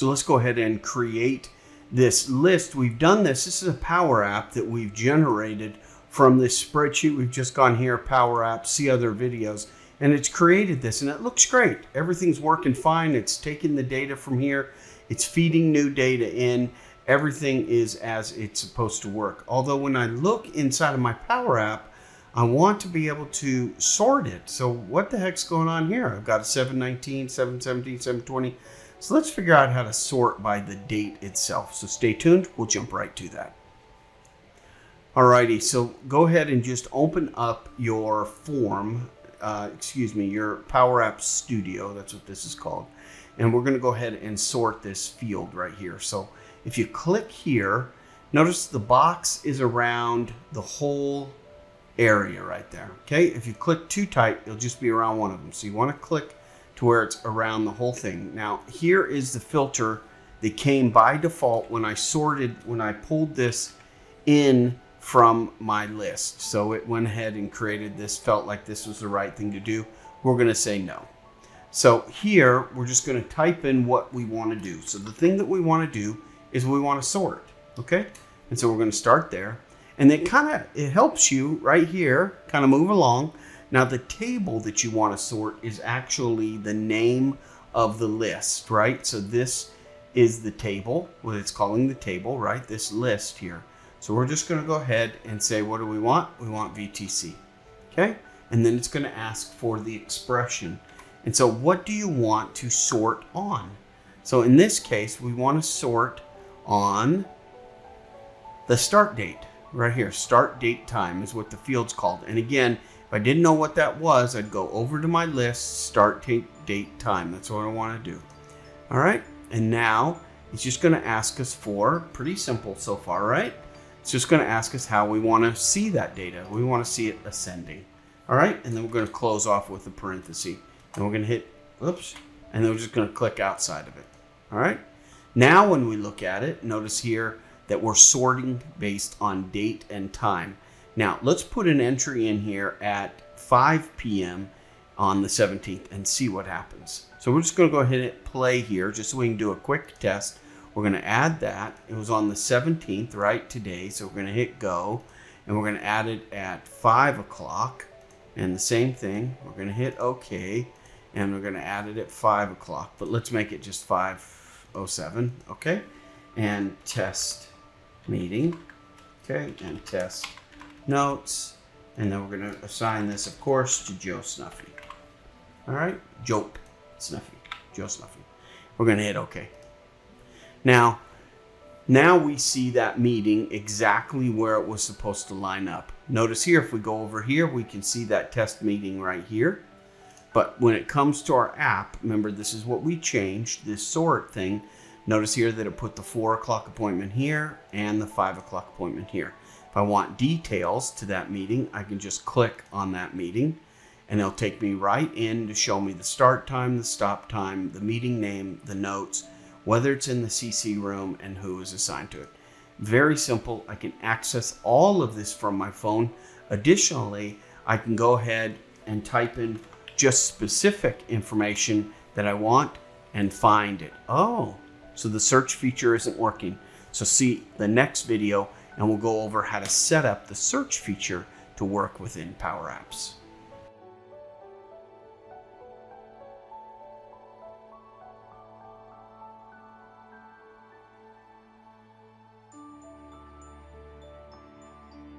So let's go ahead and create this list. We've done this. This is a Power App that we've generated from this spreadsheet. We've just gone here, Power App, see other videos, and it's created this, and it looks great. Everything's working fine. It's taking the data from here. It's feeding new data in. Everything is as it's supposed to work. Although when I look inside of my Power App, I want to be able to sort it. So what the heck's going on here? I've got a 719, 717, 720. So let's figure out how to sort by the date itself. So stay tuned. We'll jump right to that. Alrighty, so go ahead and just open up your form, uh, excuse me, your Power App Studio. That's what this is called. And we're going to go ahead and sort this field right here. So if you click here, notice the box is around the whole area right there. Okay, if you click too tight, it'll just be around one of them. So you want to click to where it's around the whole thing. Now, here is the filter that came by default when I sorted, when I pulled this in from my list. So it went ahead and created this, felt like this was the right thing to do. We're going to say no. So here, we're just going to type in what we want to do. So the thing that we want to do is we want to sort, okay? And so we're going to start there. And it kind of it helps you right here kind of move along. Now the table that you want to sort is actually the name of the list, right? So this is the table, what it's calling the table, right? This list here. So we're just going to go ahead and say, what do we want? We want VTC, okay? And then it's going to ask for the expression. And so what do you want to sort on? So in this case, we want to sort on the start date right here. Start date time is what the field's called. And again, if I didn't know what that was, I'd go over to my list, start date time. That's what I want to do. All right. And now it's just going to ask us for, pretty simple so far, right? It's just going to ask us how we want to see that data. We want to see it ascending. All right. And then we're going to close off with a parenthesis. And we're going to hit, oops, and then we're just going to click outside of it. All right. Now when we look at it, notice here, that we're sorting based on date and time. Now, let's put an entry in here at 5 p.m. on the 17th and see what happens. So we're just going to go ahead and play here just so we can do a quick test. We're going to add that. It was on the 17th, right, today. So we're going to hit go and we're going to add it at 5 o'clock. And the same thing, we're going to hit OK and we're going to add it at 5 o'clock. But let's make it just 5.07, okay? And test meeting. Okay, and test notes. And then we're going to assign this, of course, to Joe Snuffy. All right, Joe Snuffy, Joe Snuffy. We're going to hit OK. Now, now we see that meeting exactly where it was supposed to line up. Notice here, if we go over here, we can see that test meeting right here. But when it comes to our app, remember this is what we changed, this sort thing. Notice here that it put the 4 o'clock appointment here and the 5 o'clock appointment here. If I want details to that meeting, I can just click on that meeting and it'll take me right in to show me the start time, the stop time, the meeting name, the notes, whether it's in the CC room and who is assigned to it. Very simple. I can access all of this from my phone. Additionally, I can go ahead and type in just specific information that I want and find it. Oh, so the search feature isn't working. So see the next video and we'll go over how to set up the search feature to work within Power Apps.